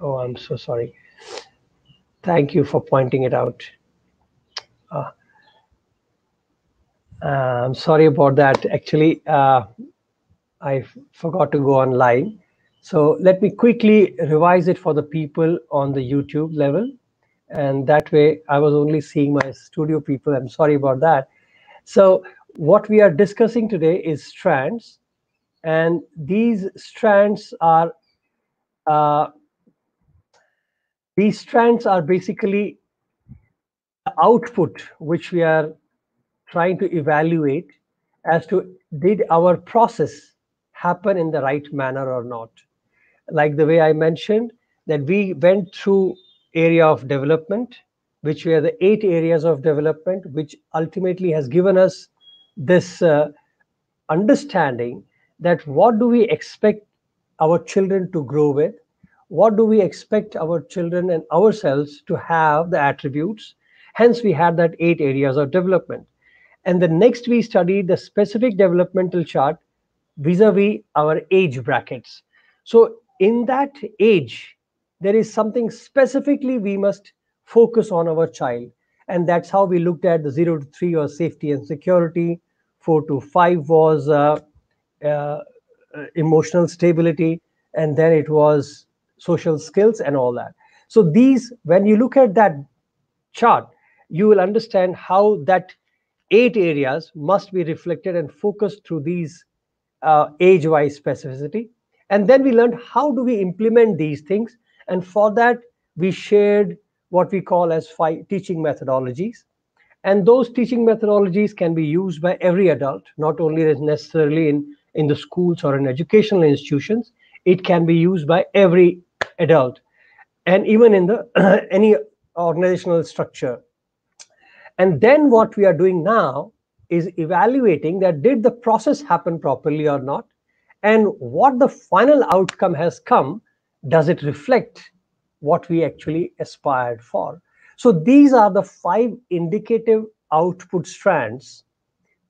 Oh, I'm so sorry. Thank you for pointing it out. Uh, I'm sorry about that. Actually, uh, I forgot to go online. So let me quickly revise it for the people on the YouTube level. And that way I was only seeing my studio people. I'm sorry about that. So what we are discussing today is strands. And these strands are, uh, these strands are basically the output which we are trying to evaluate as to did our process happen in the right manner or not. Like the way i mentioned that we went through area of development which were the eight areas of development which ultimately has given us this uh, understanding that what do we expect our children to grow with what do we expect our children and ourselves to have the attributes hence we had that eight areas of development and the next we studied the specific developmental chart vis-a-vis our age brackets. So in that age, there is something specifically we must focus on our child. And that's how we looked at the zero to three was safety and security, four to five was uh, uh, emotional stability, and then it was social skills and all that. So these, when you look at that chart, you will understand how that eight areas must be reflected and focused through these uh, age-wise specificity. And then we learned how do we implement these things. And for that, we shared what we call as five teaching methodologies. And those teaching methodologies can be used by every adult, not only necessarily in, in the schools or in educational institutions. It can be used by every adult and even in the any organizational structure and then what we are doing now is evaluating that did the process happen properly or not? And what the final outcome has come, does it reflect what we actually aspired for? So these are the five indicative output strands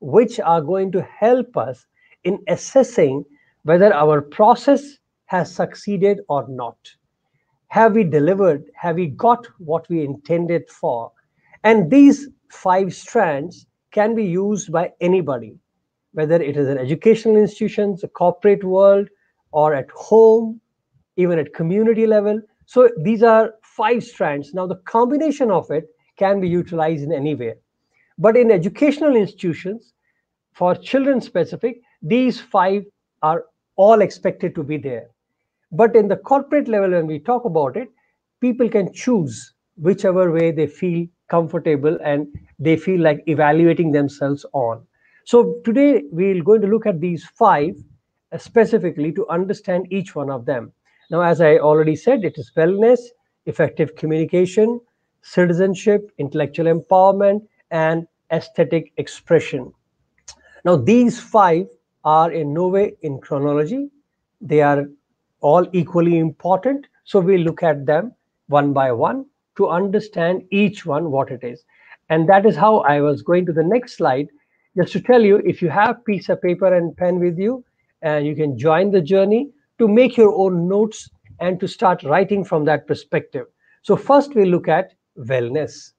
which are going to help us in assessing whether our process has succeeded or not. Have we delivered? Have we got what we intended for? And these five strands can be used by anybody, whether it is an educational institutions, a corporate world, or at home, even at community level. So these are five strands. Now the combination of it can be utilized in anywhere. But in educational institutions, for children specific, these five are all expected to be there. But in the corporate level, when we talk about it, people can choose whichever way they feel comfortable and they feel like evaluating themselves on. So today we're going to look at these five specifically to understand each one of them. Now, as I already said, it is wellness, effective communication, citizenship, intellectual empowerment, and aesthetic expression. Now, these five are in no way in chronology. They are all equally important. So we look at them one by one to understand each one what it is. And that is how I was going to the next slide, just to tell you if you have piece of paper and pen with you, and you can join the journey to make your own notes and to start writing from that perspective. So first we look at wellness.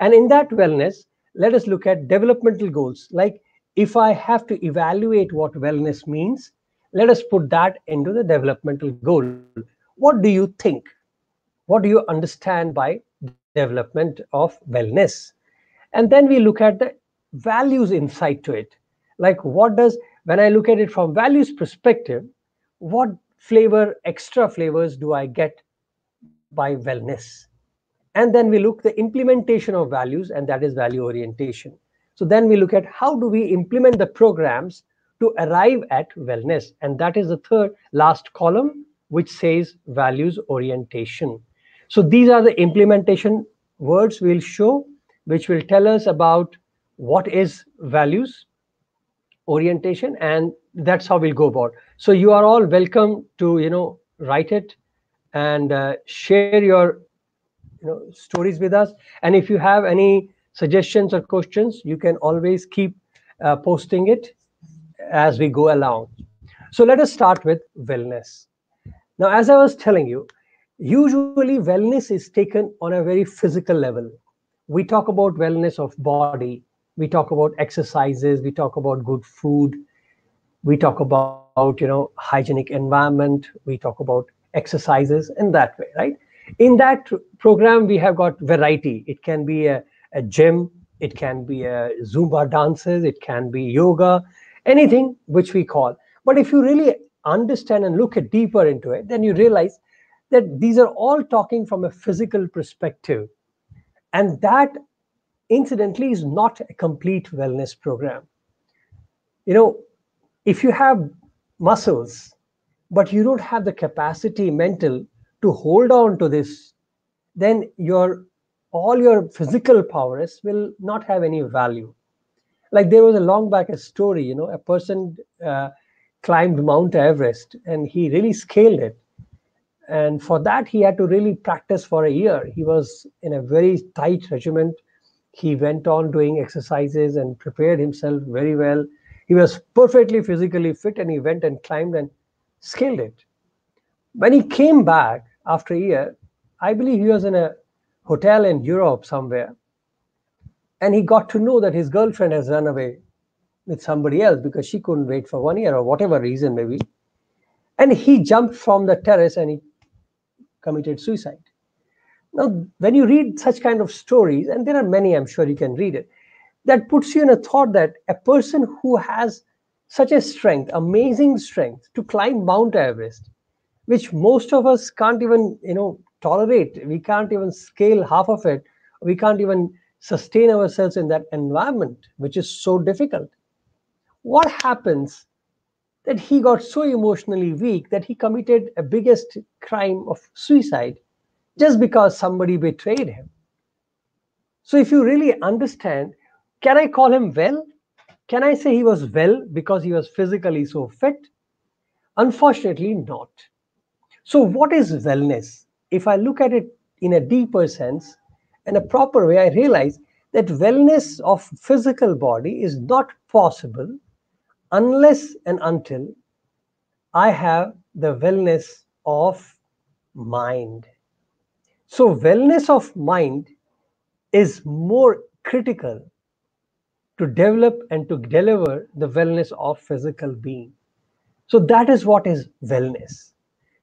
And in that wellness, let us look at developmental goals. Like if I have to evaluate what wellness means, let us put that into the developmental goal. What do you think? what do you understand by development of wellness and then we look at the values inside to it like what does when i look at it from values perspective what flavor extra flavors do i get by wellness and then we look the implementation of values and that is value orientation so then we look at how do we implement the programs to arrive at wellness and that is the third last column which says values orientation so these are the implementation words we'll show, which will tell us about what is values orientation, and that's how we'll go about. So you are all welcome to you know write it and uh, share your you know stories with us. And if you have any suggestions or questions, you can always keep uh, posting it as we go along. So let us start with wellness. Now, as I was telling you, usually wellness is taken on a very physical level. We talk about wellness of body, we talk about exercises, we talk about good food, we talk about you know hygienic environment, we talk about exercises in that way, right? In that program, we have got variety. It can be a, a gym, it can be a Zumba dances, it can be yoga, anything which we call. But if you really understand and look at deeper into it, then you realize that these are all talking from a physical perspective. And that incidentally is not a complete wellness program. You know, if you have muscles, but you don't have the capacity mental to hold on to this, then your all your physical powers will not have any value. Like there was a long back a story, you know, a person uh, climbed Mount Everest and he really scaled it. And for that he had to really practice for a year. He was in a very tight regiment. He went on doing exercises and prepared himself very well. He was perfectly physically fit and he went and climbed and scaled it. When he came back after a year i believe he was in a hotel in europe somewhere and he got to know that his girlfriend has run away with somebody else because she couldn't wait for one year or whatever reason maybe and he jumped from the terrace and he committed suicide. Now, when you read such kind of stories, and there are many, I'm sure you can read it, that puts you in a thought that a person who has such a strength, amazing strength to climb Mount Everest, which most of us can't even, you know, tolerate. We can't even scale half of it. We can't even sustain ourselves in that environment, which is so difficult. What happens that he got so emotionally weak that he committed a biggest crime of suicide just because somebody betrayed him. So if you really understand, can I call him well? Can I say he was well because he was physically so fit? Unfortunately, not. So what is wellness? If I look at it in a deeper sense, in a proper way, I realize that wellness of physical body is not possible unless and until I have the wellness of mind. So, wellness of mind is more critical to develop and to deliver the wellness of physical being. So, that is what is wellness.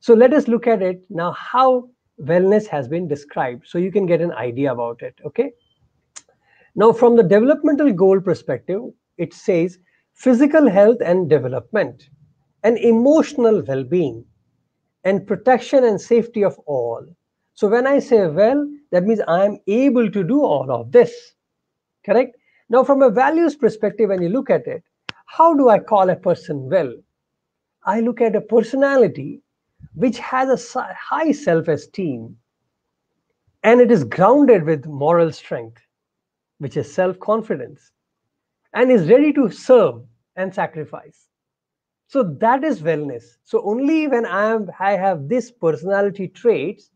So, let us look at it now how wellness has been described so you can get an idea about it. Okay. Now, from the developmental goal perspective, it says physical health and development, and emotional well being, and protection and safety of all. So, when I say well, that means I am able to do all of this. Correct? Now, from a values perspective, when you look at it, how do I call a person well? I look at a personality which has a high self esteem and it is grounded with moral strength, which is self confidence and is ready to serve and sacrifice. So that is wellness. So only when I am I have this personality traits,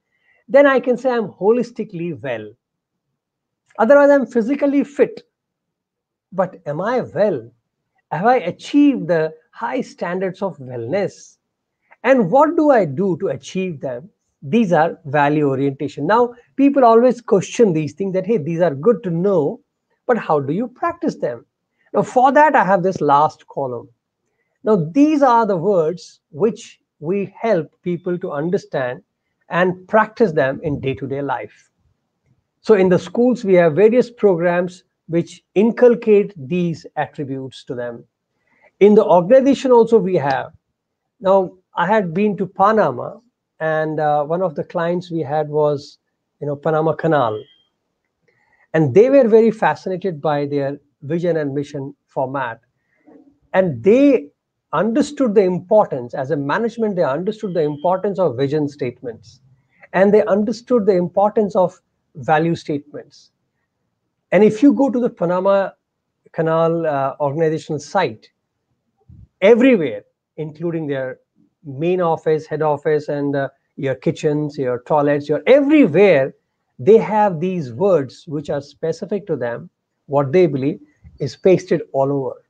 then I can say I'm holistically well. Otherwise, I'm physically fit. But am I well? Have I achieved the high standards of wellness? And what do I do to achieve them? These are value orientation. Now, people always question these things that, hey, these are good to know, but how do you practice them? Now, for that, I have this last column. Now, these are the words which we help people to understand and practice them in day to day life. So, in the schools, we have various programs which inculcate these attributes to them. In the organization, also, we have. Now, I had been to Panama, and uh, one of the clients we had was, you know, Panama Canal. And they were very fascinated by their vision and mission format. And they understood the importance, as a management, they understood the importance of vision statements and they understood the importance of value statements. And if you go to the Panama Canal uh, organizational site, everywhere, including their main office, head office, and uh, your kitchens, your toilets, your everywhere, they have these words which are specific to them, what they believe, is pasted all over.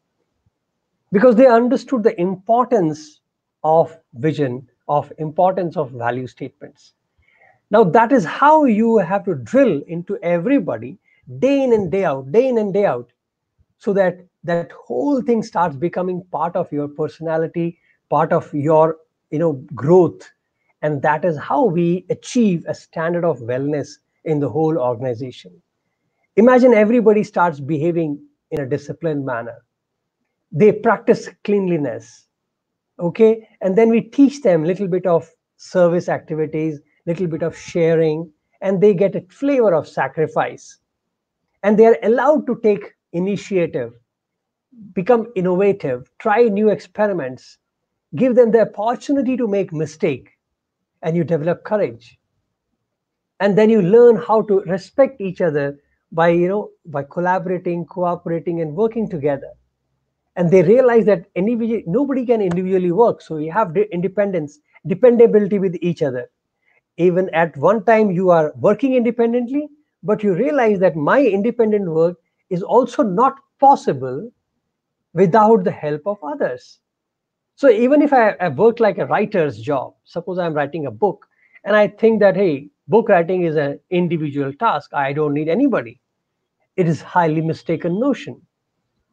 Because they understood the importance of vision of importance of value statements. Now, that is how you have to drill into everybody day in and day out, day in and day out, so that that whole thing starts becoming part of your personality, part of your you know growth, and that is how we achieve a standard of wellness in the whole organization. Imagine everybody starts behaving in a disciplined manner. They practice cleanliness, okay, and then we teach them a little bit of service activities little bit of sharing, and they get a flavor of sacrifice. And they are allowed to take initiative, become innovative, try new experiments, give them the opportunity to make mistake, and you develop courage. And then you learn how to respect each other by you know by collaborating, cooperating, and working together. And they realize that nobody can individually work, so you have independence, dependability with each other even at one time you are working independently but you realize that my independent work is also not possible without the help of others so even if I, I, work like a writer's job suppose i'm writing a book and i think that hey book writing is an individual task i don't need anybody it is highly mistaken notion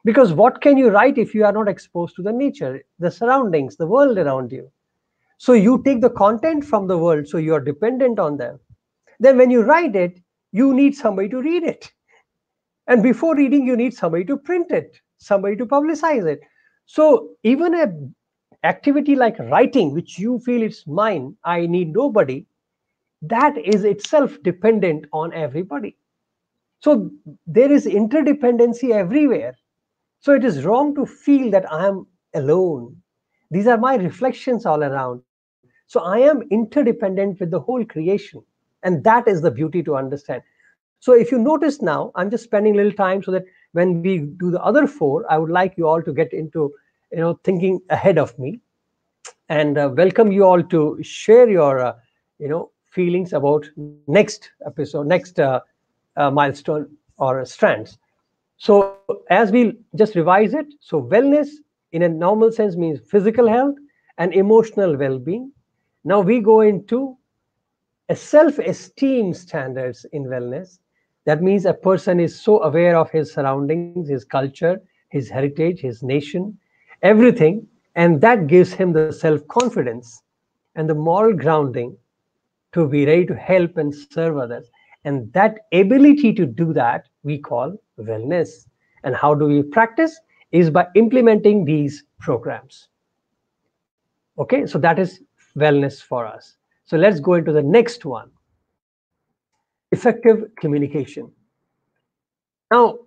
because what can you write if you are not exposed to the nature the surroundings the world around you so you take the content from the world, so you're dependent on them. Then when you write it, you need somebody to read it. And before reading, you need somebody to print it, somebody to publicize it. So even a activity like writing, which you feel it's mine, I need nobody, that is itself dependent on everybody. So there is interdependency everywhere. So it is wrong to feel that I am alone. These are my reflections all around. So I am interdependent with the whole creation. And that is the beauty to understand. So if you notice now, I'm just spending a little time so that when we do the other four, I would like you all to get into, you know, thinking ahead of me and uh, welcome you all to share your, uh, you know, feelings about next episode, next uh, uh milestone or strands. So as we just revise it, so wellness in a normal sense means physical health and emotional well-being now we go into a self-esteem standards in wellness. That means a person is so aware of his surroundings, his culture, his heritage, his nation, everything, and that gives him the self-confidence and the moral grounding to be ready to help and serve others. And that ability to do that we call wellness. And how do we practice? Is by implementing these programs. Okay, so that is wellness for us. So let's go into the next one. Effective communication. Now,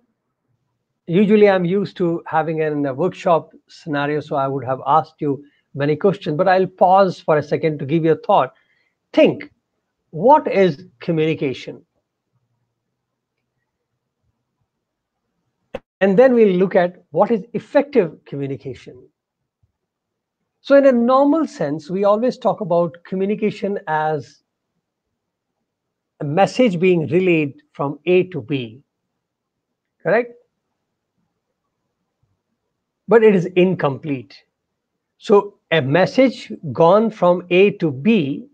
usually I'm used to having a uh, workshop scenario, so I would have asked you many questions, but I'll pause for a second to give you a thought. Think, what is communication? And then we'll look at what is effective communication. So, in a normal sense, we always talk about communication as a message being relayed from A to B, correct? But it is incomplete. So, a message gone from A to B,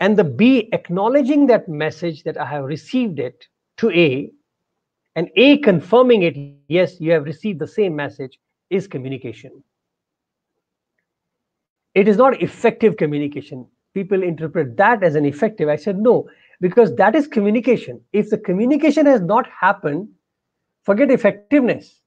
and the B acknowledging that message that I have received it to A, and A confirming it, yes, you have received the same message, is communication it is not effective communication. People interpret that as an effective. I said, no, because that is communication. If the communication has not happened, forget effectiveness.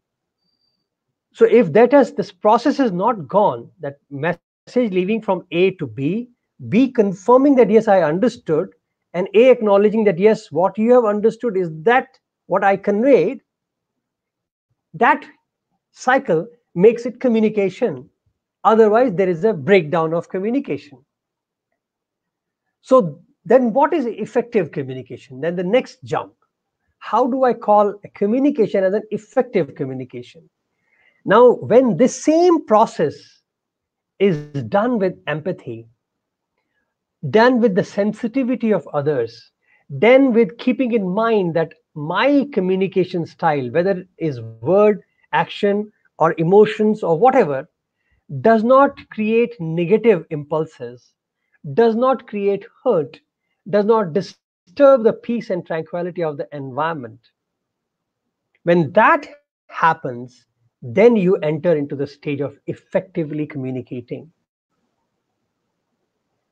So if that has this process is not gone, that message leaving from A to B, B confirming that yes, I understood, and A acknowledging that yes, what you have understood is that what I conveyed, that cycle makes it communication Otherwise, there is a breakdown of communication. So then what is effective communication? Then the next jump. How do I call a communication as an effective communication? Now, when this same process is done with empathy, done with the sensitivity of others, then with keeping in mind that my communication style, whether it is word, action, or emotions, or whatever, does not create negative impulses, does not create hurt, does not disturb the peace and tranquility of the environment. When that happens, then you enter into the stage of effectively communicating.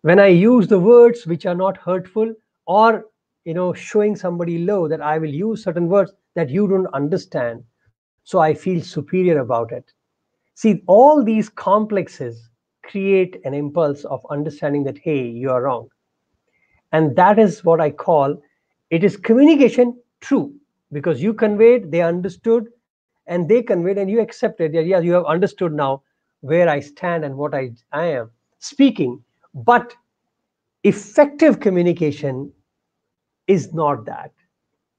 When I use the words which are not hurtful or you know showing somebody low that I will use certain words that you don't understand, so I feel superior about it. See, all these complexes create an impulse of understanding that hey, you are wrong, and that is what I call it is communication true because you conveyed, they understood, and they conveyed and you accepted that yeah you have understood now where i stand and what i, I am speaking. But effective communication is not that.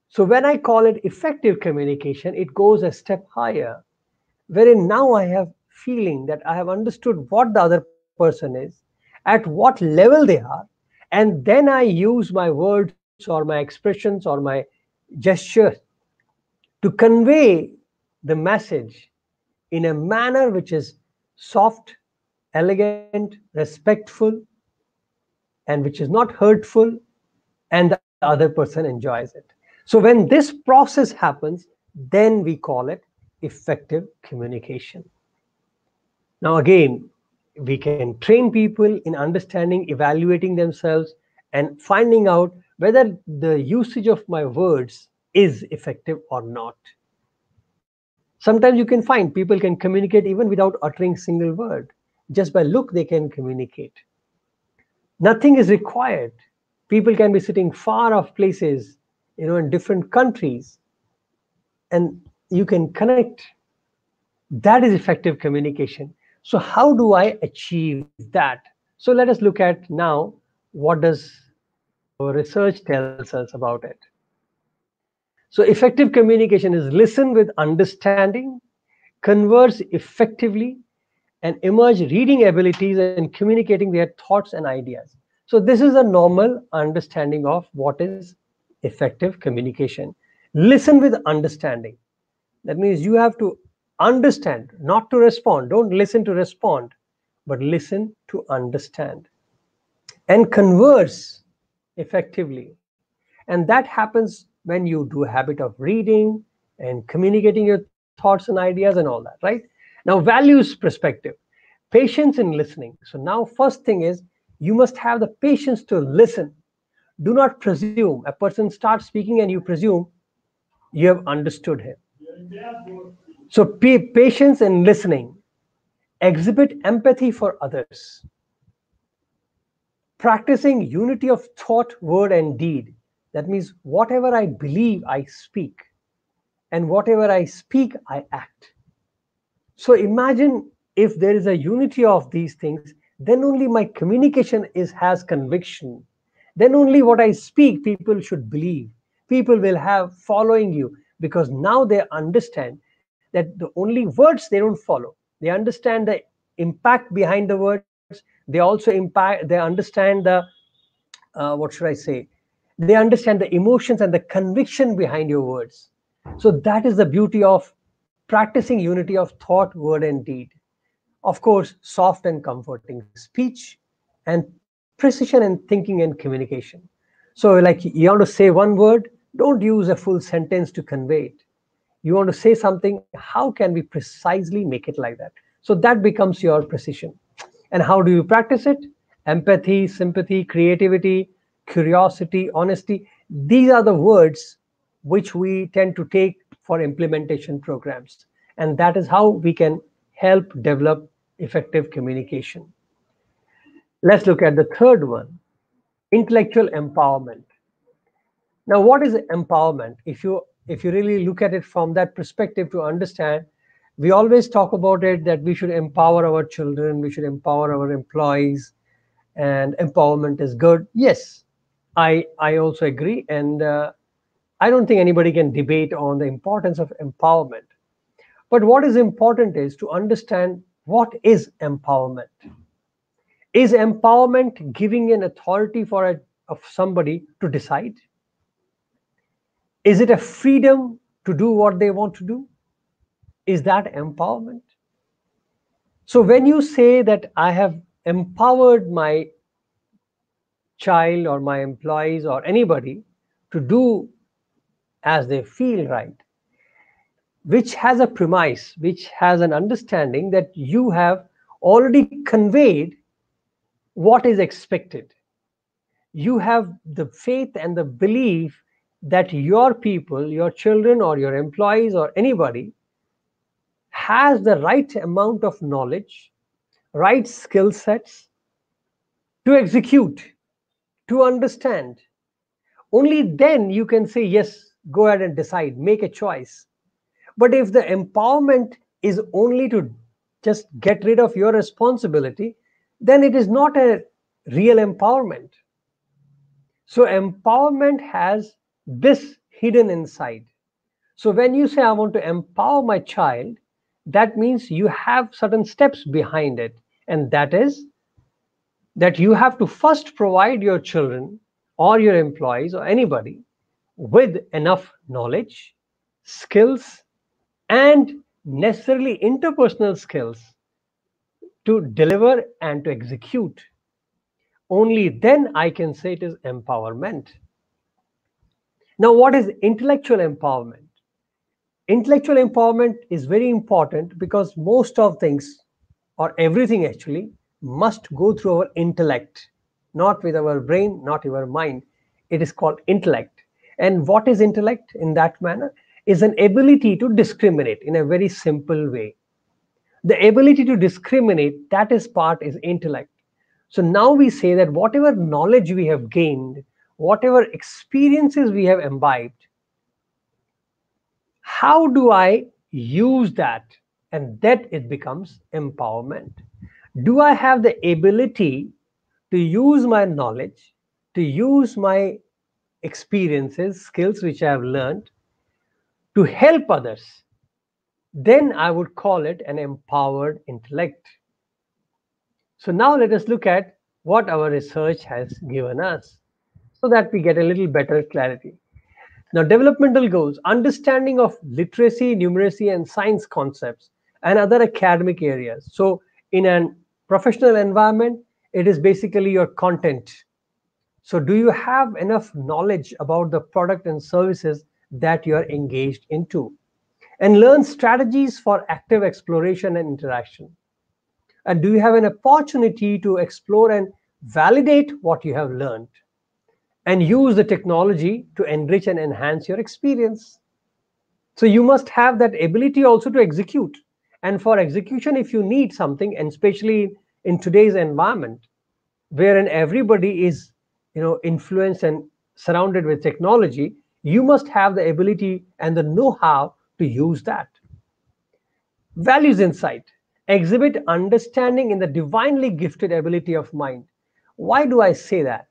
So when i call it effective communication it goes a step higher wherein now i have feeling that i have understood what the other person is at what level they are and then i use my words or my expressions or my gestures to convey the message in a manner which is soft, elegant, respectful, and which is not hurtful, and the other person enjoys it. So when this process happens, then we call it effective communication. Now, again, we can train people in understanding, evaluating themselves, and finding out whether the usage of my words is effective or not. Sometimes you can find people can communicate even without uttering single word. Just by look, they can communicate. Nothing is required. People can be sitting far off places, you know, in different countries, and you can connect. That is effective communication. So how do I achieve that? So let us look at now what does our research tells us about it. So effective communication is listen with understanding, converse effectively, and emerge reading abilities and communicating their thoughts and ideas. So this is a normal understanding of what is effective communication. Listen with understanding. That means you have to understand, not to respond. Don't listen to respond, but listen to understand. And converse effectively. And that happens when you do a habit of reading and communicating your thoughts and ideas and all that, right? Now, values perspective, patience in listening. So now first thing is you must have the patience to listen. Do not presume. A person starts speaking and you presume you have understood him. So patience in listening. Exhibit empathy for others. Practicing unity of thought, word, and deed. That means whatever I believe, I speak. And whatever I speak, I act. So imagine if there is a unity of these things, then only my communication is has conviction. Then only what I speak, people should believe. People will have following you because now they understand that the only words they don't follow. They understand the impact behind the words. They also impact. They understand the uh, what should I say? They understand the emotions and the conviction behind your words. So that is the beauty of practicing unity of thought word and deed. Of course soft and comforting speech and precision in thinking and communication. So like you want to say one word don't use a full sentence to convey it. You want to say something how can we precisely make it like that? So that becomes your precision. And how do you practice it? Empathy sympathy creativity curiosity, honesty. These are the words which we tend to take for implementation programs. And that is how we can help develop effective communication. Let's look at the third one, intellectual empowerment. Now, what is empowerment? If you if you really look at it from that perspective to understand, we always talk about it that we should empower our children, we should empower our employees, and empowerment is good. Yes, I I also agree, and uh, I don't think anybody can debate on the importance of empowerment. But what is important is to understand what is empowerment. Is empowerment giving an authority for a, of somebody to decide? Is it a freedom to do what they want to do? Is that empowerment? So when you say that I have empowered my child or my employees or anybody to do as they feel right, which has a premise, which has an understanding that you have already conveyed what is expected. You have the faith and the belief that your people, your children, or your employees, or anybody has the right amount of knowledge, right skill sets to execute, to understand. Only then you can say, yes, go ahead and decide, make a choice. But if the empowerment is only to just get rid of your responsibility, then it is not a real empowerment. So, empowerment has this hidden inside. So, when you say, I want to empower my child, that means you have certain steps behind it and that is that you have to first provide your children or your employees or anybody with enough knowledge skills and necessarily interpersonal skills to deliver and to execute. Only then i can say it is empowerment. Now what is intellectual empowerment? Intellectual empowerment is very important because most of things or everything actually must go through our intellect not with our brain not our mind. It is called intellect. And what is intellect in that manner? Is an ability to discriminate in a very simple way. The ability to discriminate that is part is intellect. So now we say that whatever knowledge we have gained whatever experiences we have imbibed how do I use that? And that it becomes empowerment. Do I have the ability to use my knowledge, to use my experiences, skills which I have learned to help others? Then I would call it an empowered intellect. So now let us look at what our research has given us so that we get a little better clarity. Now, developmental goals, understanding of literacy, numeracy, and science concepts, and other academic areas. So, in a professional environment, it is basically your content. So, do you have enough knowledge about the product and services that you are engaged into? And learn strategies for active exploration and interaction. And do you have an opportunity to explore and validate what you have learned? and use the technology to enrich and enhance your experience. So you must have that ability also to execute. And for execution, if you need something, and especially in today's environment, wherein everybody is, you know, influenced and surrounded with technology, you must have the ability and the know-how to use that. Values insight exhibit understanding in the divinely gifted ability of mind. Why do I say that?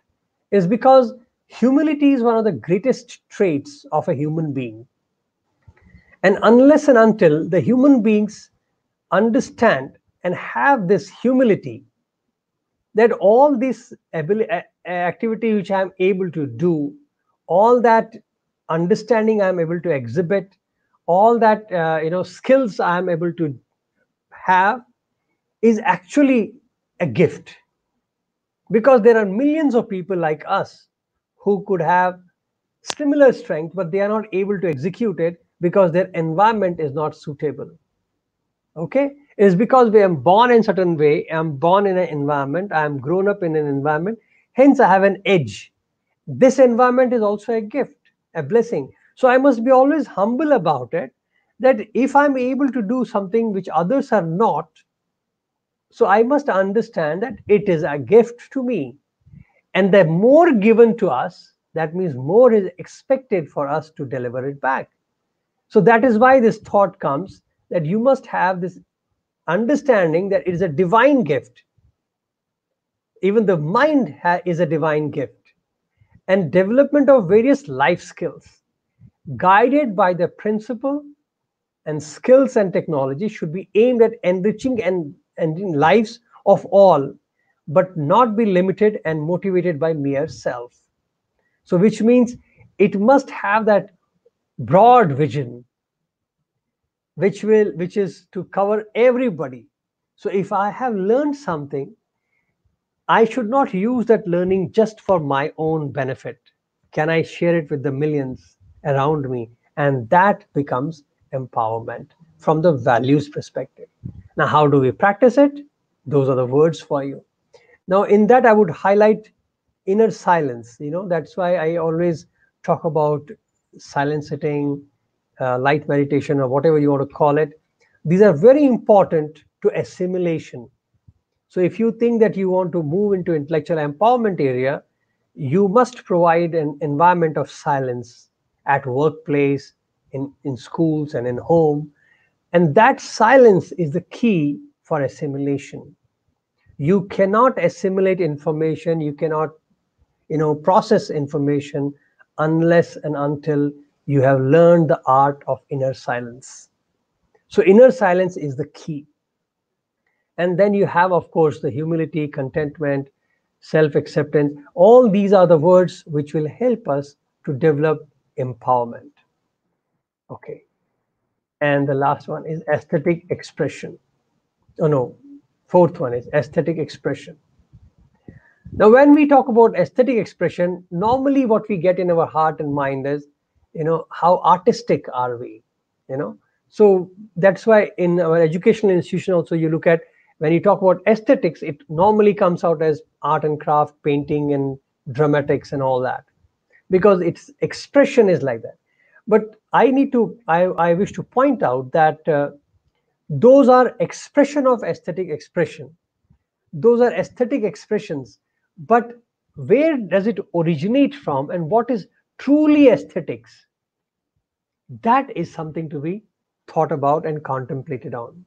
Is because humility is one of the greatest traits of a human being. And unless and until the human beings understand and have this humility, that all this ability, activity which I am able to do, all that understanding I am able to exhibit, all that uh, you know skills I am able to have, is actually a gift. Because there are millions of people like us who could have similar strength, but they are not able to execute it because their environment is not suitable. Okay, is because we am born in certain way. I'm born in an environment. I am grown up in an environment. Hence, I have an edge. This environment is also a gift, a blessing. So I must be always humble about it. That if I'm able to do something which others are not, so I must understand that it is a gift to me and the more given to us, that means more is expected for us to deliver it back. So that is why this thought comes that you must have this understanding that it is a divine gift. Even the mind is a divine gift. And development of various life skills, guided by the principle and skills and technology, should be aimed at enriching and, and lives of all but not be limited and motivated by mere self. So, which means it must have that broad vision, which will which is to cover everybody. So, if I have learned something, I should not use that learning just for my own benefit. Can I share it with the millions around me? And that becomes empowerment from the values perspective. Now, how do we practice it? Those are the words for you. Now, in that, I would highlight inner silence. You know, that's why I always talk about silent sitting, uh, light meditation, or whatever you want to call it. These are very important to assimilation. So, if you think that you want to move into intellectual empowerment area, you must provide an environment of silence at workplace, in, in schools, and in home. And that silence is the key for assimilation. You cannot assimilate information, you cannot you know process information unless and until you have learned the art of inner silence. So inner silence is the key. And then you have of course the humility contentment self acceptance all these are the words which will help us to develop empowerment. Okay. And the last one is aesthetic expression. Oh no. Fourth one is aesthetic expression. Now, when we talk about aesthetic expression, normally what we get in our heart and mind is, you know, how artistic are we? You know, so that's why in our educational institution also you look at when you talk about aesthetics, it normally comes out as art and craft, painting and dramatics and all that, because its expression is like that. But I need to, I, I wish to point out that uh, those are expression of aesthetic expression. Those are aesthetic expressions but where does it originate from and what is truly aesthetics that is something to be thought about and contemplated on.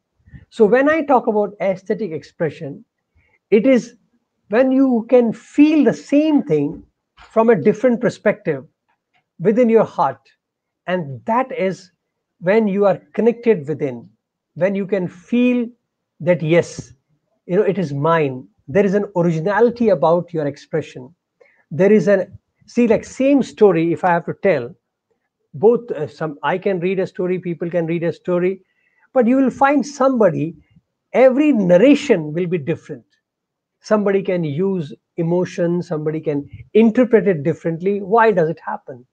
So when i talk about aesthetic expression it is when you can feel the same thing from a different perspective within your heart. And that is when you are connected within when you can feel that yes you know it is mine. There is an originality about your expression. There is an see like same story if i have to tell. Both uh, some i can read a story people can read a story but you will find somebody every narration will be different. Somebody can use emotion somebody can interpret it differently. Why does it happen?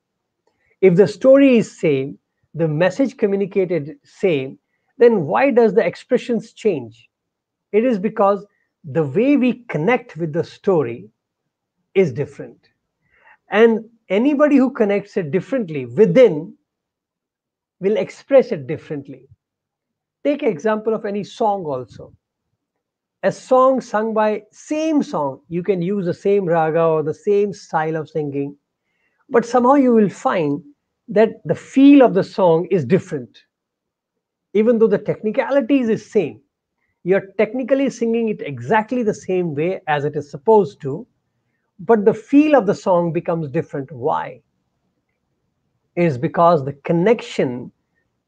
If the story is same the message communicated same then why does the expressions change? It is because the way we connect with the story is different. And anybody who connects it differently within will express it differently. Take example of any song also. A song sung by same song, you can use the same raga or the same style of singing, but somehow you will find that the feel of the song is different. Even though the technicalities is same, you're technically singing it exactly the same way as it is supposed to, but the feel of the song becomes different. Why? Is because the connection,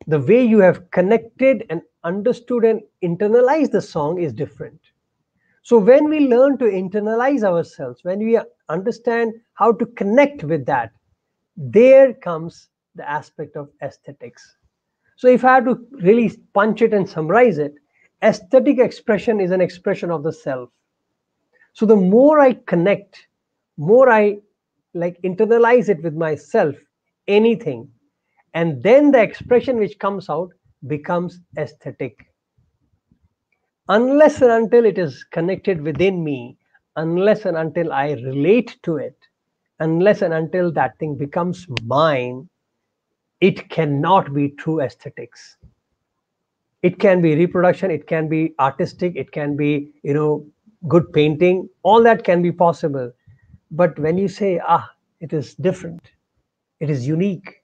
the way you have connected and understood and internalized the song is different. So when we learn to internalize ourselves, when we understand how to connect with that, there comes the aspect of aesthetics. So if I had to really punch it and summarize it, aesthetic expression is an expression of the self so the more i connect more i like internalize it with myself anything. And then the expression which comes out becomes aesthetic. Unless and until it is connected within me unless and until i relate to it unless and until that thing becomes mine it cannot be true aesthetics. It can be reproduction it can be artistic it can be you know good painting all that can be possible but when you say ah it is different it is unique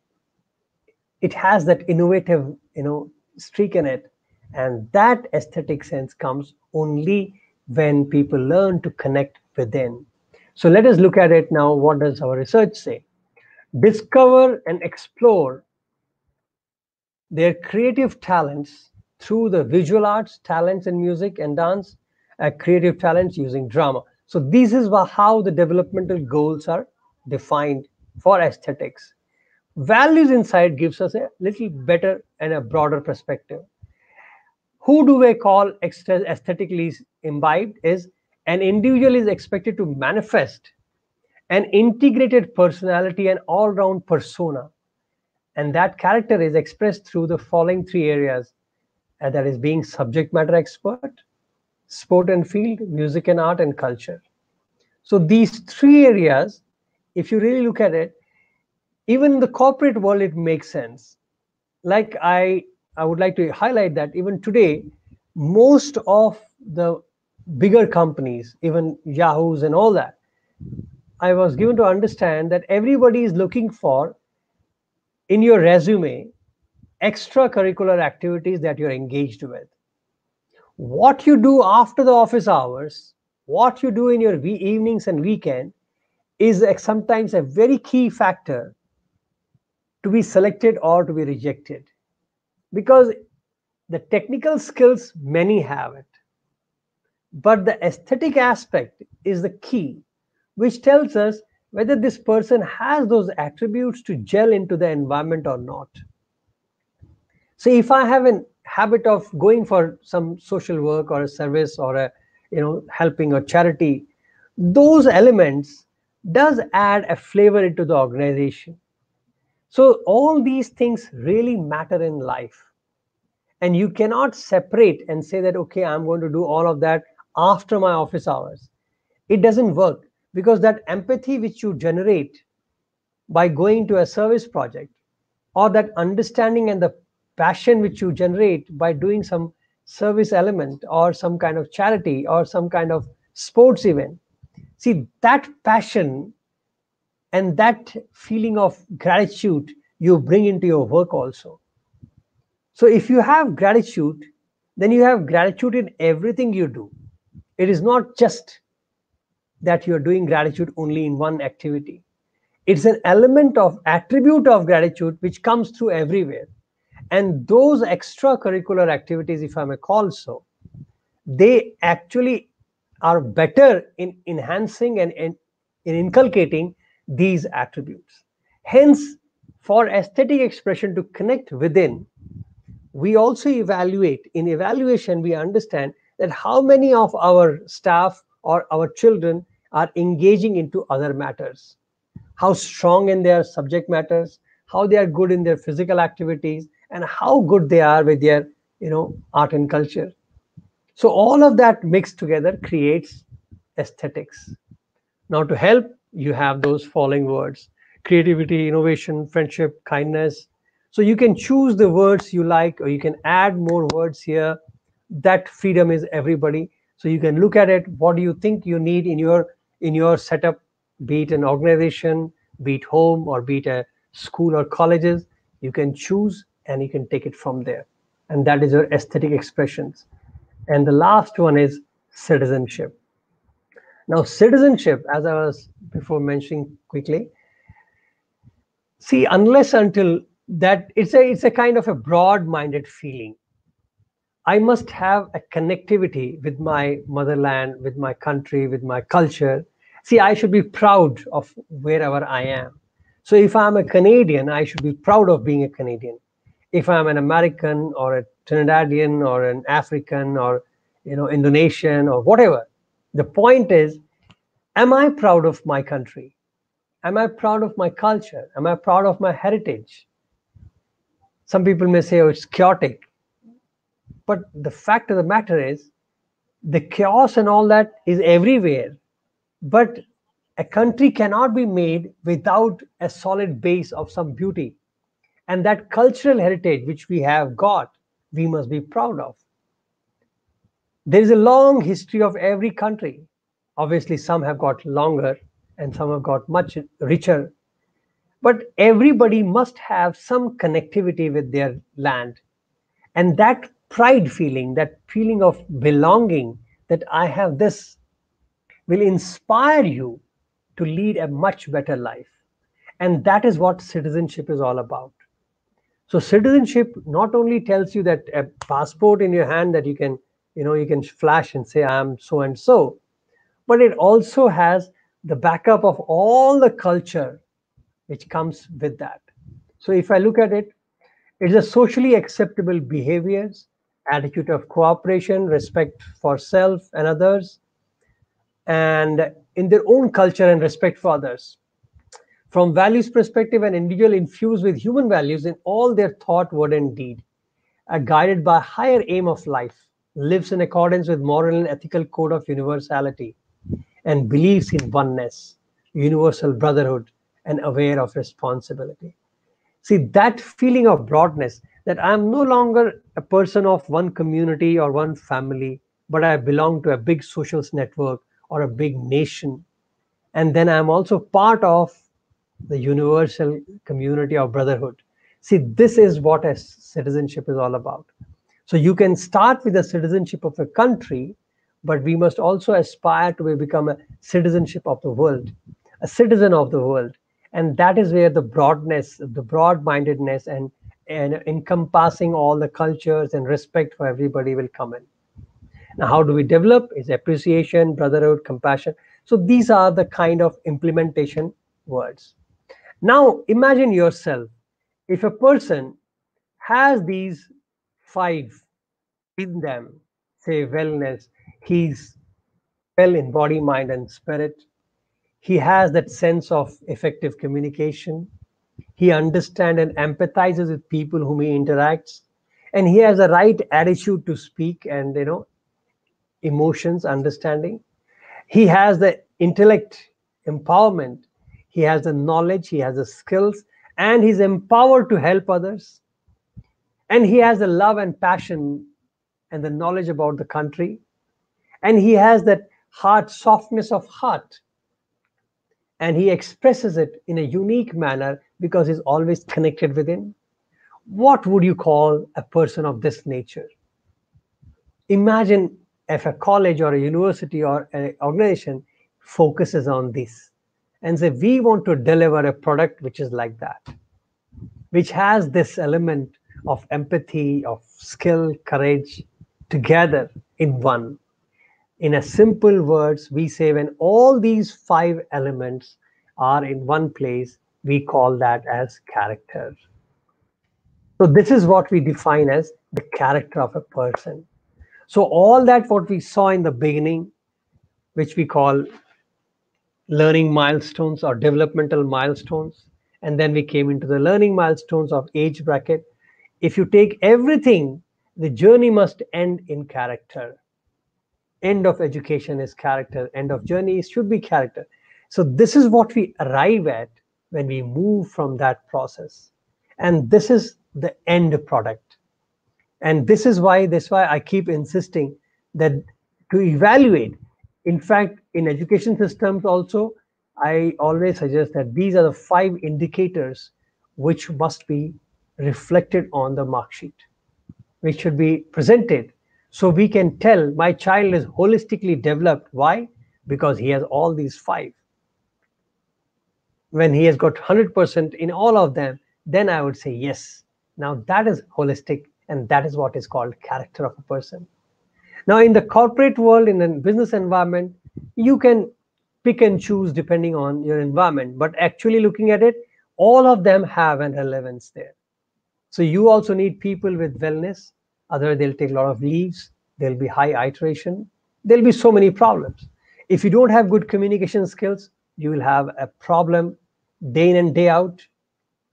it has that innovative you know streak in it. And that aesthetic sense comes only when people learn to connect within. So let us look at it now. What does our research say? Discover and explore their creative talents through the visual arts, talents in music and dance, uh, creative talents using drama. So this is how the developmental goals are defined for aesthetics. Values insight gives us a little better and a broader perspective. Who do we call aesthetically imbibed is an individual is expected to manifest an integrated personality and all-round persona and that character is expressed through the following three areas that is being subject matter expert sport and field music and art and culture. So these three areas if you really look at it even in the corporate world it makes sense. Like i i would like to highlight that even today most of the bigger companies even yahoos and all that i was given to understand that everybody is looking for in your resume extracurricular activities that you're engaged with what you do after the office hours what you do in your evenings and weekend is sometimes a very key factor to be selected or to be rejected. Because the technical skills many have it but the aesthetic aspect is the key which tells us whether this person has those attributes to gel into the environment or not. So if i have a habit of going for some social work or a service or a you know helping or charity those elements does add a flavor into the organization so all these things really matter in life. And you cannot separate and say that, okay, I'm going to do all of that after my office hours. It doesn't work because that empathy which you generate by going to a service project or that understanding and the passion which you generate by doing some service element or some kind of charity or some kind of sports event. See that passion and that feeling of gratitude you bring into your work also. So if you have gratitude then you have gratitude in everything you do. It is not just that you're doing gratitude only in one activity. It's an element of attribute of gratitude which comes through everywhere and those extracurricular activities if i may call so they actually are better in enhancing and in, in inculcating these attributes. Hence, for aesthetic expression to connect within, we also evaluate. In evaluation, we understand that how many of our staff or our children are engaging into other matters, how strong in their subject matters, how they are good in their physical activities, and how good they are with their you know art and culture. So all of that mixed together creates aesthetics. Now to help you have those following words creativity, innovation, friendship, kindness. So you can choose the words you like, or you can add more words here. That freedom is everybody. So you can look at it. What do you think you need in your in your setup, be it an organization, be it home, or be it a school or colleges? You can choose and you can take it from there. And that is your aesthetic expressions. And the last one is citizenship. Now, citizenship, as I was before mentioning quickly, see, unless until that it's a it's a kind of a broad-minded feeling. I must have a connectivity with my motherland, with my country, with my culture. See, I should be proud of wherever I am. So if I'm a Canadian, I should be proud of being a Canadian. If I'm an American or a Trinidadian or an African or you know Indonesian or whatever, the point is, am I proud of my country? Am I proud of my culture? Am I proud of my heritage? Some people may say, oh, it's chaotic. But the fact of the matter is, the chaos and all that is everywhere. But a country cannot be made without a solid base of some beauty. And that cultural heritage which we have got, we must be proud of. There is a long history of every country. Obviously, some have got longer and some have got much richer. But everybody must have some connectivity with their land. And that pride feeling, that feeling of belonging, that I have this, will inspire you to lead a much better life. And that is what citizenship is all about. So, citizenship not only tells you that a passport in your hand that you can you know you can flash and say i'm so and so but it also has the backup of all the culture which comes with that so if i look at it it's a socially acceptable behaviors attitude of cooperation respect for self and others and in their own culture and respect for others. From values perspective, an individual infused with human values in all their thought, word, and deed, are guided by higher aim of life, lives in accordance with moral and ethical code of universality, and believes in oneness, universal brotherhood, and aware of responsibility. See, that feeling of broadness, that I'm no longer a person of one community or one family, but I belong to a big social network or a big nation. And then I'm also part of the universal community of brotherhood. See, this is what a citizenship is all about. So you can start with the citizenship of a country, but we must also aspire to become a citizenship of the world, a citizen of the world. And that is where the broadness, the broad-mindedness and, and encompassing all the cultures and respect for everybody will come in. Now, how do we develop? Is appreciation, brotherhood, compassion. So these are the kind of implementation words. Now, imagine yourself, if a person has these five in them, say wellness, he's well in body, mind, and spirit. He has that sense of effective communication. He understands and empathizes with people whom he interacts. And he has the right attitude to speak and, you know, emotions, understanding. He has the intellect, empowerment. He has the knowledge, he has the skills, and he's empowered to help others. And he has the love and passion and the knowledge about the country. And he has that heart, softness of heart. And he expresses it in a unique manner because he's always connected within. What would you call a person of this nature? Imagine if a college or a university or an organization focuses on this and say we want to deliver a product which is like that which has this element of empathy of skill courage together in one. In a simple words we say when all these five elements are in one place we call that as character. So this is what we define as the character of a person. So all that what we saw in the beginning, which we call learning milestones or developmental milestones, and then we came into the learning milestones of age bracket. If you take everything, the journey must end in character. End of education is character. End of journey should be character. So this is what we arrive at when we move from that process. And this is the end product and this is why that's why i keep insisting that to evaluate in fact in education systems also i always suggest that these are the five indicators which must be reflected on the mark sheet which should be presented so we can tell my child is holistically developed. Why? Because he has all these five. When he has got 100% in all of them then i would say yes now that is holistic and that is what is called character of a person. Now, in the corporate world, in a business environment, you can pick and choose depending on your environment. But actually looking at it, all of them have an relevance there. So you also need people with wellness. Other, they'll take a lot of leaves. There'll be high iteration. There'll be so many problems. If you don't have good communication skills, you will have a problem day in and day out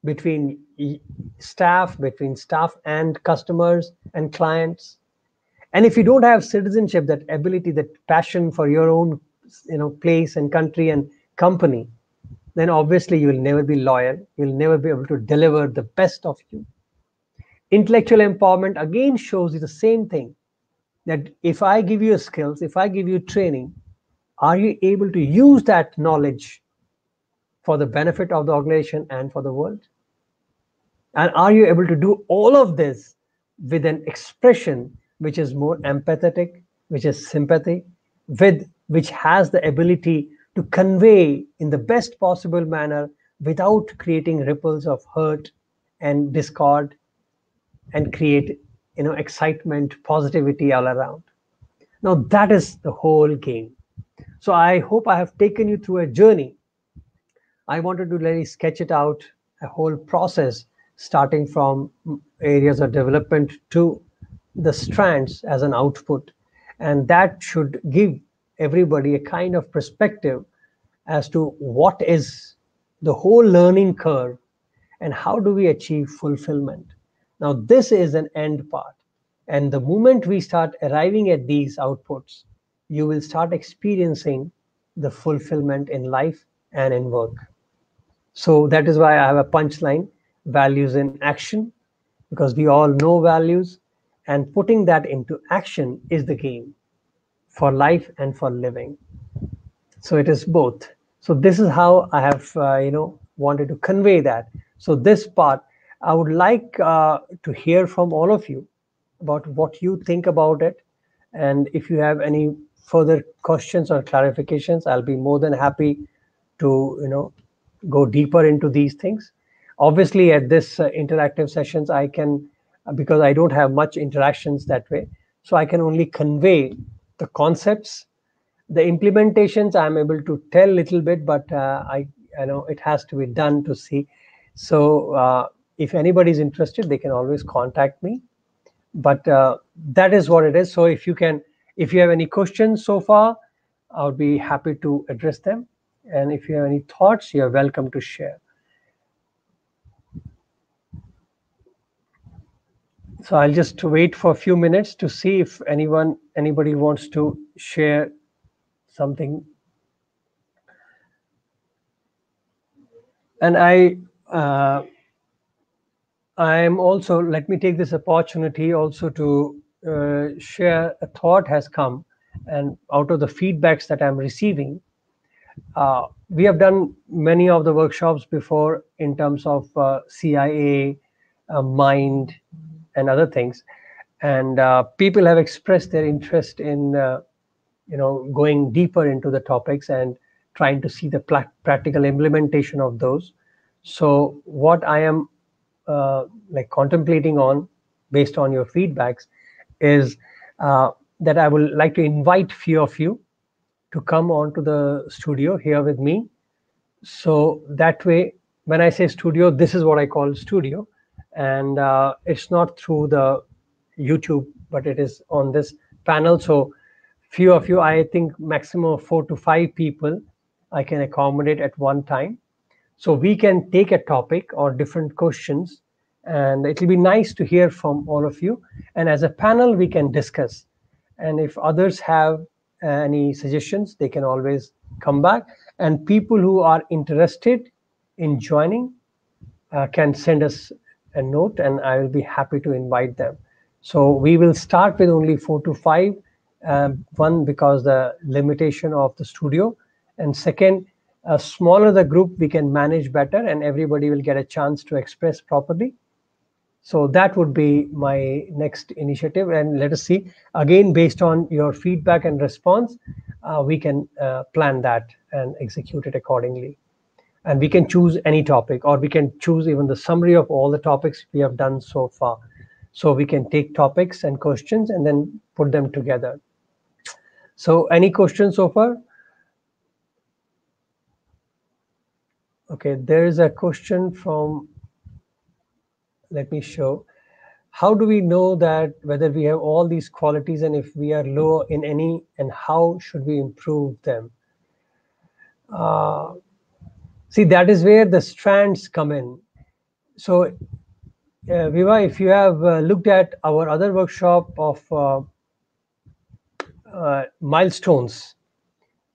between staff, between staff and customers and clients. And if you don't have citizenship, that ability, that passion for your own you know, place and country and company, then obviously you will never be loyal. You'll never be able to deliver the best of you. Intellectual empowerment again shows you the same thing that if I give you skills, if I give you training, are you able to use that knowledge for the benefit of the organization and for the world? And are you able to do all of this with an expression which is more empathetic, which is sympathy, with which has the ability to convey in the best possible manner without creating ripples of hurt and discord and create you know excitement positivity all around. Now that is the whole game. So i hope i have taken you through a journey. I wanted to really sketch it out a whole process starting from areas of development to the strands as an output. And that should give everybody a kind of perspective as to what is the whole learning curve and how do we achieve fulfillment. Now, this is an end part. And the moment we start arriving at these outputs, you will start experiencing the fulfillment in life and in work. So that is why I have a punchline values in action, because we all know values, and putting that into action is the game for life and for living. So it is both. So this is how I have, uh, you know, wanted to convey that. So this part, I would like uh, to hear from all of you about what you think about it. And if you have any further questions or clarifications, I'll be more than happy to, you know, go deeper into these things. Obviously, at this uh, interactive sessions, I can, because I don't have much interactions that way, so I can only convey the concepts. The implementations, I'm able to tell a little bit, but uh, I, I know it has to be done to see. So uh, if anybody's interested, they can always contact me. But uh, that is what it is. So if you can, if you have any questions so far, I would be happy to address them. And if you have any thoughts, you're welcome to share. So I'll just wait for a few minutes to see if anyone, anybody wants to share something. And I, uh, I am also, let me take this opportunity also to uh, share a thought has come and out of the feedbacks that I'm receiving, uh, we have done many of the workshops before in terms of uh, CIA, uh, mind, and other things, and uh, people have expressed their interest in, uh, you know, going deeper into the topics and trying to see the practical implementation of those. So what I am uh, like contemplating on, based on your feedbacks, is that I would like to invite few of you to come onto the studio here with me. So that way, when I say studio, this is what I call studio. And uh, it's not through the YouTube, but it is on this panel. So few of you, I think maximum four to five people I can accommodate at one time. So we can take a topic or different questions and it'll be nice to hear from all of you. And as a panel, we can discuss. And if others have any suggestions, they can always come back. And people who are interested in joining uh, can send us a note and I will be happy to invite them. So we will start with only four to five. Um, one, because the limitation of the studio. And second, a smaller the group, we can manage better and everybody will get a chance to express properly. So that would be my next initiative. And let us see, again, based on your feedback and response, uh, we can uh, plan that and execute it accordingly. And we can choose any topic, or we can choose even the summary of all the topics we have done so far. So we can take topics and questions and then put them together. So any questions so far? Okay, there is a question from let me show. How do we know that whether we have all these qualities and if we are low in any and how should we improve them? Uh, see, that is where the strands come in. So, uh, Vibha, if you have uh, looked at our other workshop of uh, uh milestones,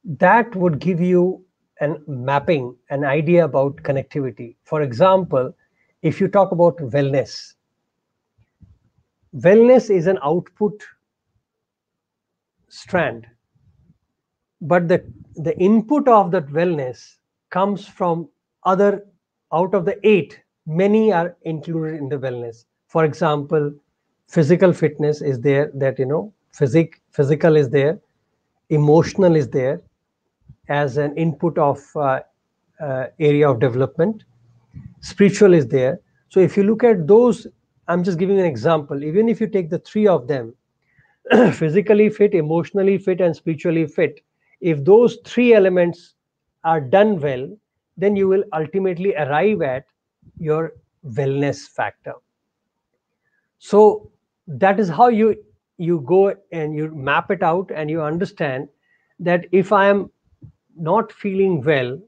that would give you an mapping, an idea about connectivity. For example, if you talk about wellness, wellness is an output strand, but the, the input of that wellness comes from other, out of the eight, many are included in the wellness. For example, physical fitness is there that, you know, physic, physical is there, emotional is there as an input of uh, uh, area of development spiritual is there. So if you look at those, I'm just giving an example. Even if you take the three of them, physically fit, emotionally fit, and spiritually fit, if those three elements are done well, then you will ultimately arrive at your wellness factor. So that is how you you go and you map it out and you understand that if I am not feeling well,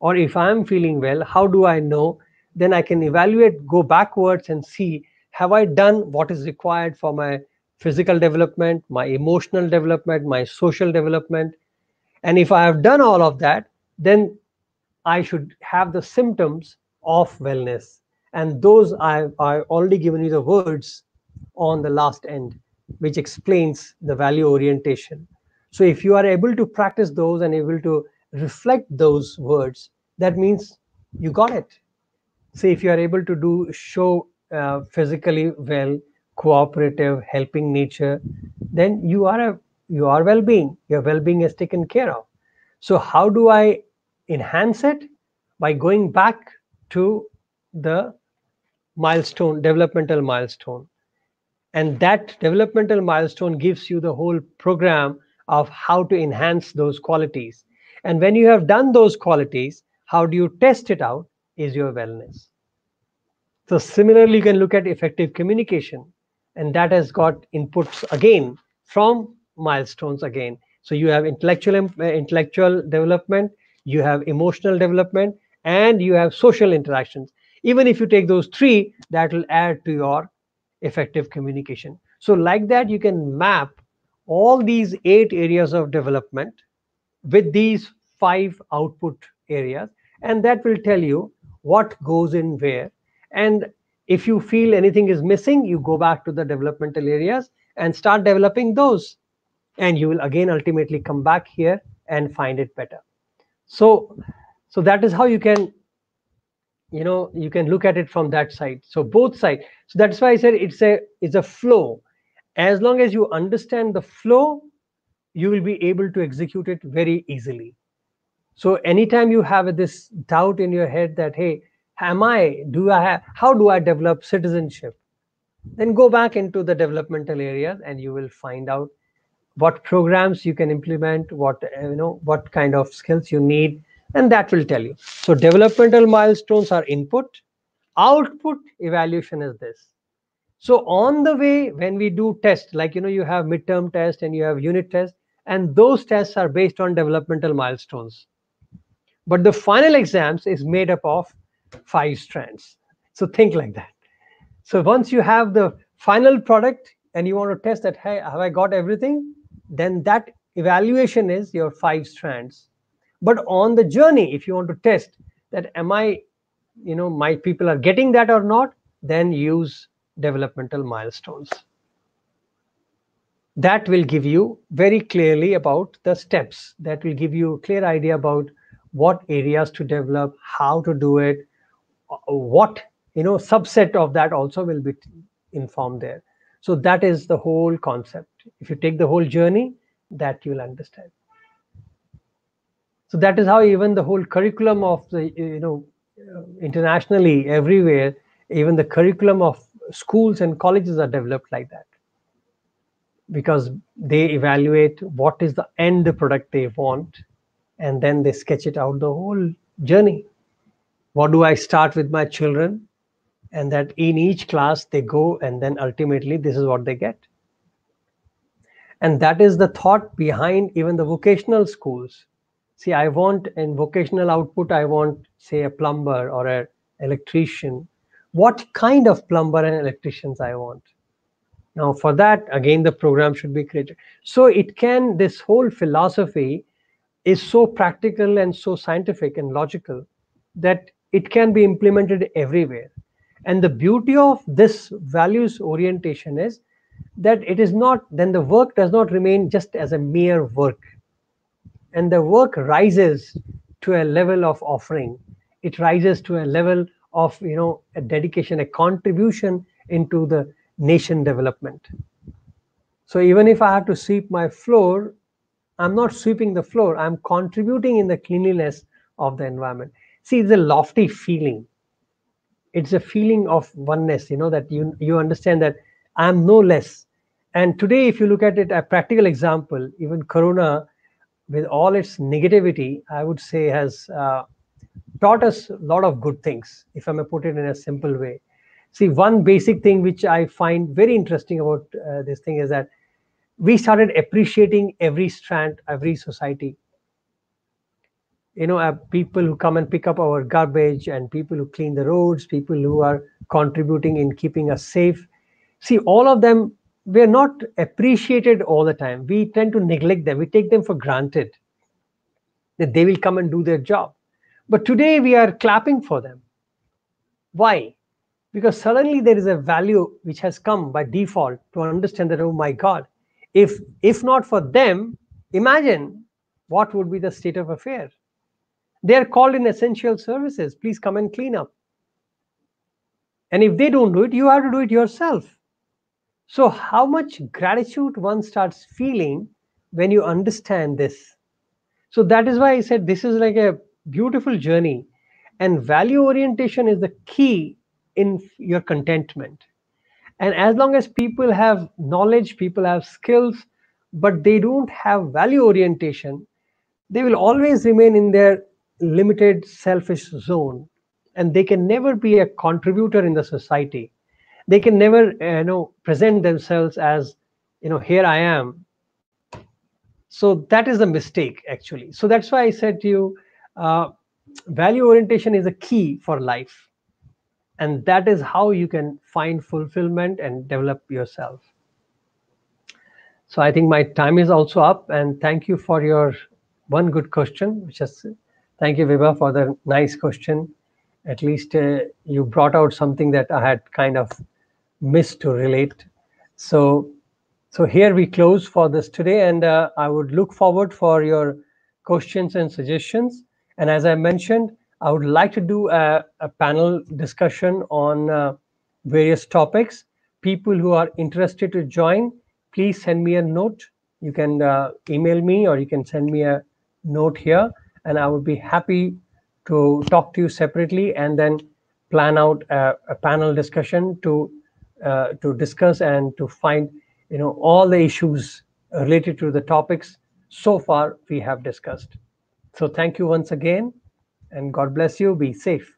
or if I am feeling well, how do I know? Then I can evaluate, go backwards and see have I done what is required for my physical development, my emotional development, my social development. And if I have done all of that, then I should have the symptoms of wellness. And those I've, I've already given you the words on the last end, which explains the value orientation. So if you are able to practice those and able to reflect those words, that means you got it. So if you are able to do show uh, physically well, cooperative, helping nature, then you are a you are well-being. Your well-being is taken care of. So how do I enhance it? By going back to the milestone, developmental milestone. And that developmental milestone gives you the whole program of how to enhance those qualities. And when you have done those qualities, how do you test it out is your wellness. So similarly, you can look at effective communication, and that has got inputs again from milestones again. So you have intellectual uh, intellectual development, you have emotional development, and you have social interactions. Even if you take those three, that will add to your effective communication. So like that, you can map all these eight areas of development with these five output areas, and that will tell you what goes in where and if you feel anything is missing, you go back to the developmental areas and start developing those. And you will again ultimately come back here and find it better. So, so that is how you can, you know, you can look at it from that side. So both side So that's why I said it's a it's a flow. As long as you understand the flow, you will be able to execute it very easily. So anytime you have this doubt in your head that, hey, am i do i have how do i develop citizenship then go back into the developmental areas and you will find out what programs you can implement what uh, you know what kind of skills you need and that will tell you so developmental milestones are input output evaluation is this so on the way when we do tests like you know you have midterm test and you have unit test and those tests are based on developmental milestones but the final exams is made up of five strands. So think like that. So once you have the final product and you want to test that, hey, have I got everything? Then that evaluation is your five strands. But on the journey, if you want to test that, am I, you know, my people are getting that or not, then use developmental milestones. That will give you very clearly about the steps. That will give you a clear idea about what areas to develop, how to do it, what you know subset of that also will be informed there so that is the whole concept if you take the whole journey that you'll understand. So that is how even the whole curriculum of the you know uh, internationally everywhere even the curriculum of schools and colleges are developed like that. Because they evaluate what is the end product they want and then they sketch it out the whole journey. What do i start with my children? And that in each class they go and then ultimately this is what they get and that is the thought behind even the vocational schools. See i want in vocational output i want say a plumber or an electrician. What kind of plumber and electricians i want? Now for that again the program should be created. So it can this whole philosophy is so practical and so scientific and logical that it can be implemented everywhere. And the beauty of this values orientation is that it is not then the work does not remain just as a mere work. And the work rises to a level of offering. It rises to a level of you know a dedication a contribution into the nation development. So even if i have to sweep my floor i'm not sweeping the floor. I'm contributing in the cleanliness of the environment. See it's a lofty feeling. It's a feeling of oneness you know that you you understand that i'm no less and today if you look at it a practical example even corona with all its negativity i would say has uh, taught us a lot of good things if i may put it in a simple way see one basic thing which i find very interesting about uh, this thing is that we started appreciating every strand, every society. You know, uh, people who come and pick up our garbage and people who clean the roads, people who are contributing in keeping us safe. See, all of them, we're not appreciated all the time. We tend to neglect them. We take them for granted that they will come and do their job. But today we are clapping for them. Why? Because suddenly there is a value which has come by default to understand that, oh my God, if if not for them, imagine what would be the state of affairs. They are called in essential services. Please come and clean up. And if they don't do it, you have to do it yourself. So, how much gratitude one starts feeling when you understand this? So, that is why I said this is like a beautiful journey. And value orientation is the key in your contentment. And as long as people have knowledge, people have skills, but they don't have value orientation, they will always remain in their limited selfish zone and they can never be a contributor in the society they can never uh, you know present themselves as you know here i am. So that is a mistake actually. So that's why i said to you uh, value orientation is a key for life. And that is how you can find fulfillment and develop yourself. So i think my time is also up. And thank you for your one good question which is thank you Vibha for the nice question. At least uh, you brought out something that i had kind of missed to relate so so here we close for this today and uh, i would look forward for your questions and suggestions and as i mentioned I would like to do a, a panel discussion on uh, various topics. People who are interested to join, please send me a note. You can uh, email me or you can send me a note here, and I would be happy to talk to you separately and then plan out a, a panel discussion to uh, to discuss and to find you know all the issues related to the topics so far we have discussed. So thank you once again and God bless you. Be safe.